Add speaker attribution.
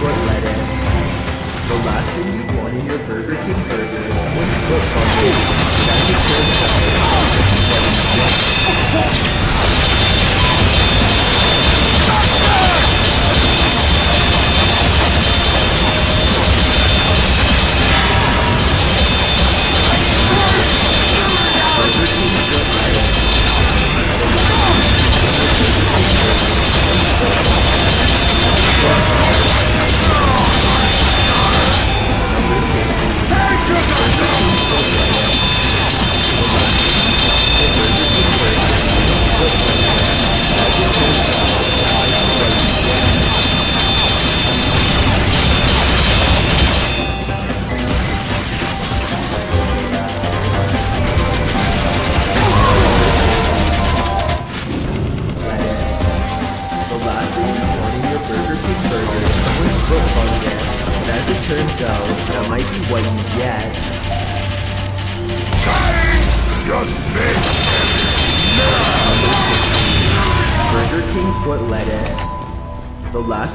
Speaker 1: foot lettuce. The last thing you want in your Burger King someone's fungus. But as it turns out, that might be what you get. Burger King foot lettuce. The last